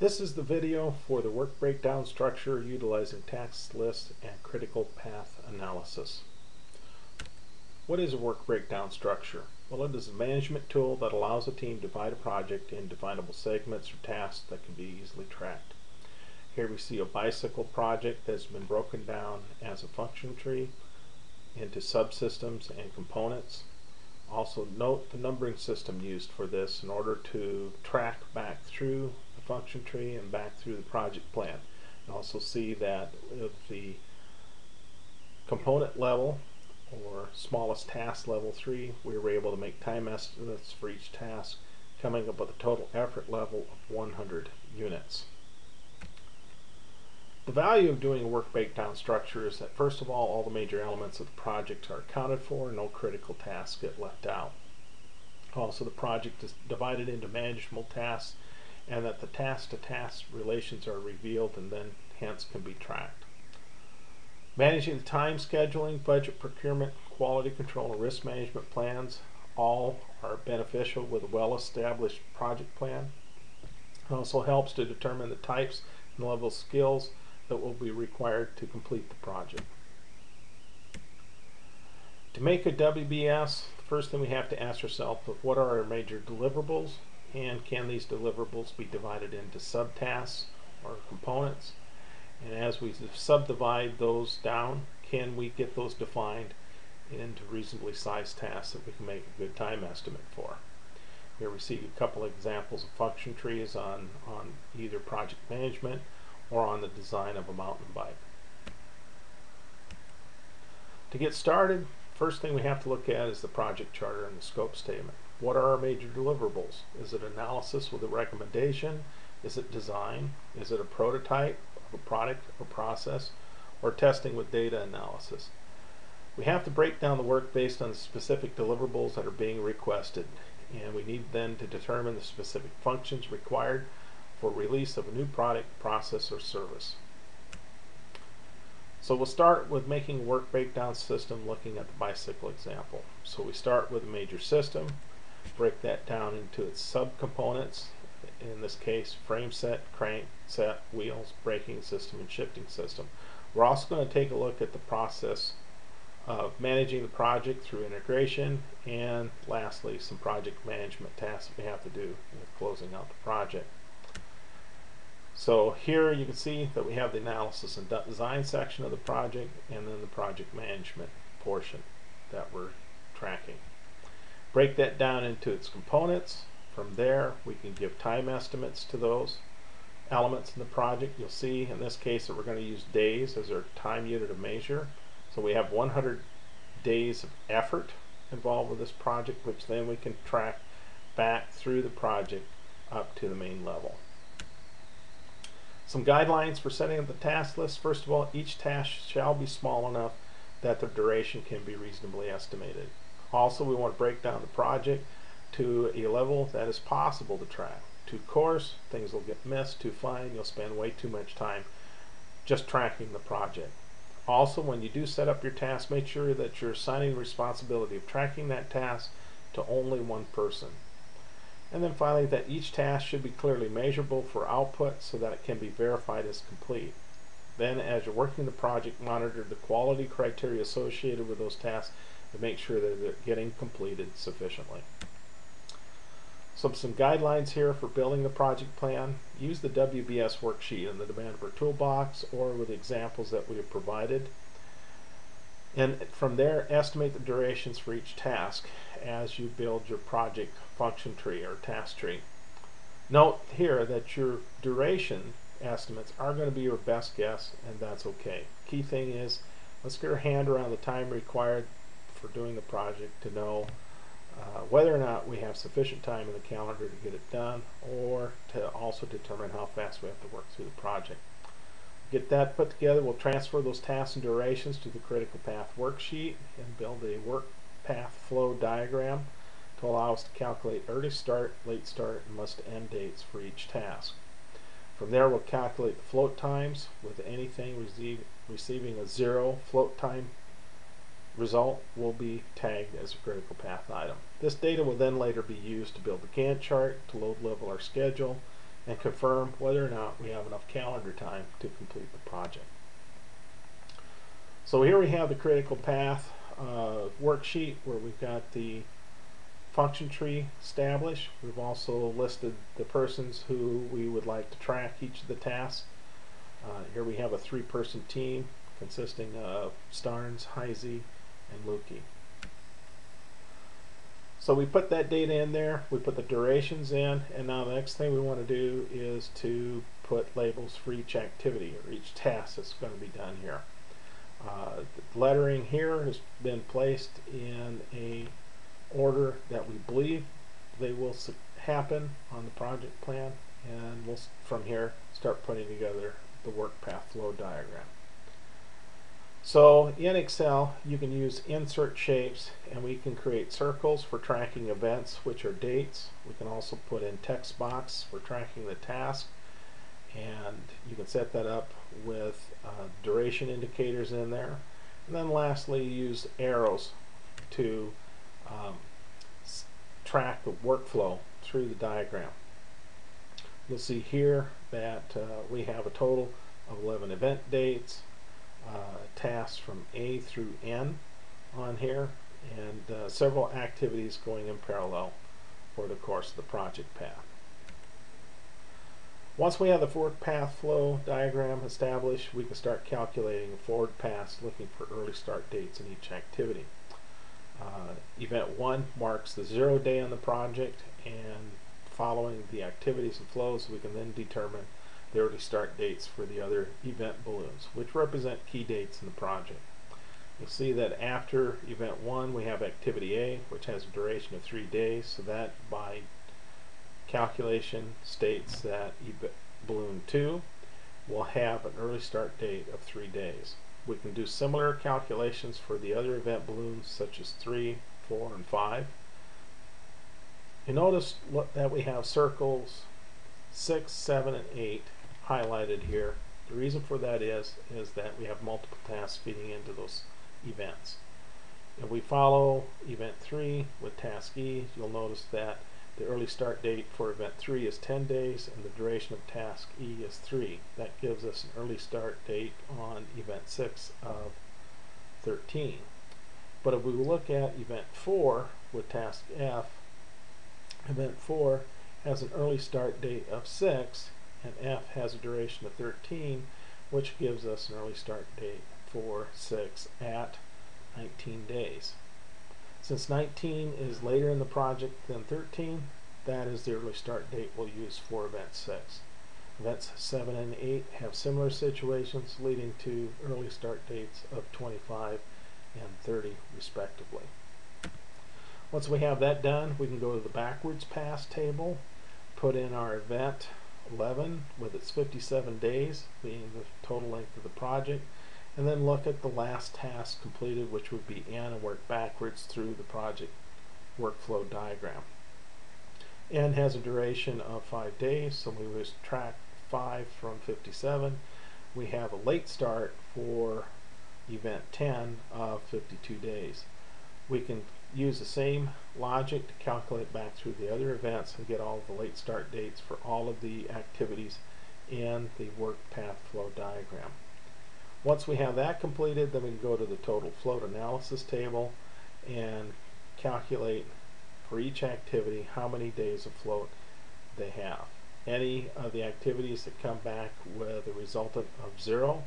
This is the video for the work breakdown structure utilizing task list and critical path analysis. What is a work breakdown structure? Well, it is a management tool that allows a team to divide a project in definable segments or tasks that can be easily tracked. Here we see a bicycle project that's been broken down as a function tree into subsystems and components. Also note the numbering system used for this in order to track back through function tree and back through the project plan. You also see that the component level or smallest task level 3 we were able to make time estimates for each task coming up with a total effort level of 100 units. The value of doing a work breakdown structure is that first of all, all the major elements of the project are accounted for, no critical tasks get left out. Also, the project is divided into manageable tasks and that the task-to-task -task relations are revealed and then hence can be tracked. Managing the time scheduling, budget procurement, quality control, and risk management plans all are beneficial with a well-established project plan. It also helps to determine the types and level of skills that will be required to complete the project. To make a WBS, the first thing we have to ask ourselves is what are our major deliverables and can these deliverables be divided into subtasks or components? And as we subdivide those down, can we get those defined into reasonably sized tasks that we can make a good time estimate for? Here we see a couple examples of function trees on, on either project management or on the design of a mountain bike. To get started, first thing we have to look at is the project charter and the scope statement. What are our major deliverables? Is it analysis with a recommendation? Is it design? Is it a prototype of a product or process? Or testing with data analysis? We have to break down the work based on the specific deliverables that are being requested and we need then to determine the specific functions required for release of a new product, process, or service. So we'll start with making a work breakdown system looking at the bicycle example. So we start with a major system, break that down into its subcomponents, in this case frame set, crank set, wheels, braking system, and shifting system. We're also going to take a look at the process of managing the project through integration and lastly some project management tasks we have to do with closing out the project. So here you can see that we have the analysis and design section of the project and then the project management portion that we're tracking. Break that down into its components. From there we can give time estimates to those elements in the project. You'll see in this case that we're going to use days as our time unit of measure. So we have 100 days of effort involved with this project which then we can track back through the project up to the main level. Some guidelines for setting up the task list. First of all, each task shall be small enough that the duration can be reasonably estimated. Also, we want to break down the project to a level that is possible to track. Too coarse, things will get missed. Too fine, you'll spend way too much time just tracking the project. Also, when you do set up your task, make sure that you're assigning the responsibility of tracking that task to only one person. And then finally that each task should be clearly measurable for output so that it can be verified as complete. Then as you're working the project, monitor the quality criteria associated with those tasks and make sure that they're getting completed sufficiently. So some guidelines here for building the project plan. Use the WBS worksheet in the Demandware toolbox or with examples that we have provided. And from there, estimate the durations for each task as you build your project function tree or task tree. Note here that your duration estimates are going to be your best guess and that's okay. Key thing is let's get our hand around the time required for doing the project to know uh, whether or not we have sufficient time in the calendar to get it done or to also determine how fast we have to work through the project. Get that put together, we'll transfer those tasks and durations to the critical path worksheet and build a work path flow diagram to allow us to calculate early start, late start, and must end dates for each task. From there we'll calculate the float times with anything receiving a zero float time result will be tagged as a critical path item. This data will then later be used to build the Gantt chart, to load level our schedule, and confirm whether or not we have enough calendar time to complete the project. So here we have the critical path uh, worksheet where we've got the function tree established. We've also listed the persons who we would like to track each of the tasks. Uh, here we have a three-person team consisting of Starnes, Heise, and Lukey. So we put that data in there, we put the durations in, and now the next thing we want to do is to put labels for each activity or each task that's going to be done here. Uh, the lettering here has been placed in a order that we believe they will happen on the project plan and we'll from here start putting together the work path flow diagram. So in Excel you can use insert shapes and we can create circles for tracking events which are dates. We can also put in text box for tracking the task and you can set that up with uh, duration indicators in there. And then lastly use arrows to um, track the workflow through the diagram. You'll see here that uh, we have a total of 11 event dates, uh, tasks from A through N on here, and uh, several activities going in parallel for the course of the project path. Once we have the forward path flow diagram established, we can start calculating forward paths looking for early start dates in each activity. Uh, event 1 marks the zero day on the project and following the activities and flows we can then determine the early start dates for the other event balloons which represent key dates in the project. You'll see that after event 1 we have activity A which has a duration of 3 days so that by calculation states that balloon 2 will have an early start date of 3 days. We can do similar calculations for the other event balloons such as 3, 4, and 5. You notice that we have circles 6, 7, and 8 highlighted here. The reason for that is, is that we have multiple tasks feeding into those events. If we follow event 3 with task E, you'll notice that the early start date for event 3 is 10 days and the duration of task E is 3. That gives us an early start date on event 6 of 13. But if we look at event 4 with task F, event 4 has an early start date of 6 and F has a duration of 13 which gives us an early start date for 6 at 19 days. Since 19 is later in the project than 13, that is the early start date we'll use for event 6. Events 7 and 8 have similar situations leading to early start dates of 25 and 30 respectively. Once we have that done, we can go to the backwards pass table, put in our event 11 with its 57 days being the total length of the project, and then look at the last task completed which would be N and work backwards through the project workflow diagram. N has a duration of 5 days so we will track 5 from 57. We have a late start for event 10 of 52 days. We can use the same logic to calculate back through the other events and get all the late start dates for all of the activities in the work path flow diagram. Once we have that completed, then we can go to the total float analysis table and calculate for each activity how many days of float they have. Any of the activities that come back with a resultant of zero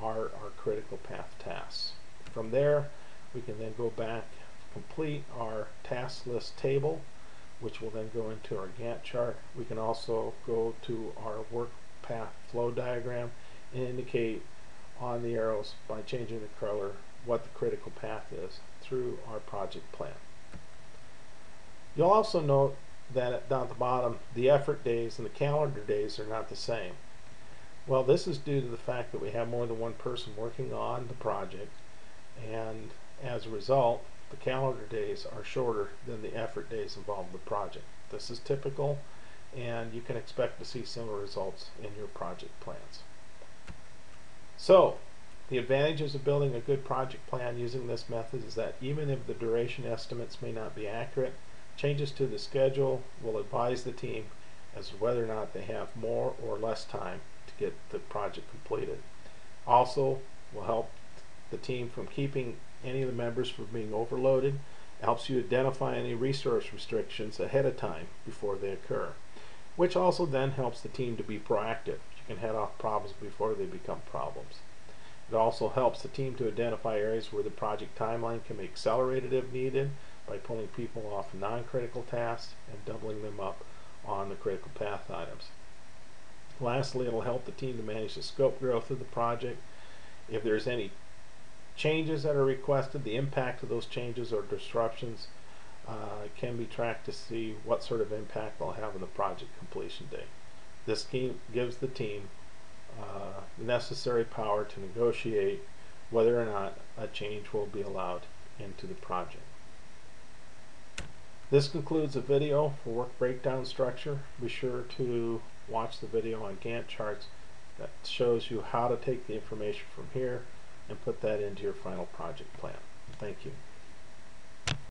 are our critical path tasks. From there, we can then go back, complete our task list table, which will then go into our Gantt chart. We can also go to our work path flow diagram and indicate on the arrows by changing the color what the critical path is through our project plan. You'll also note that down at the bottom the effort days and the calendar days are not the same. Well this is due to the fact that we have more than one person working on the project and as a result the calendar days are shorter than the effort days involved in the project. This is typical and you can expect to see similar results in your project plans. So, the advantages of building a good project plan using this method is that even if the duration estimates may not be accurate, changes to the schedule will advise the team as to whether or not they have more or less time to get the project completed. Also, will help the team from keeping any of the members from being overloaded. Helps you identify any resource restrictions ahead of time before they occur, which also then helps the team to be proactive. You can head off problems before they become problems. It also helps the team to identify areas where the project timeline can be accelerated if needed by pulling people off non-critical tasks and doubling them up on the critical path items. Lastly, it'll help the team to manage the scope growth of the project. If there's any changes that are requested, the impact of those changes or disruptions uh, can be tracked to see what sort of impact they'll have on the project completion date. This gives the team uh, the necessary power to negotiate whether or not a change will be allowed into the project. This concludes the video for work breakdown structure. Be sure to watch the video on Gantt charts that shows you how to take the information from here and put that into your final project plan. Thank you.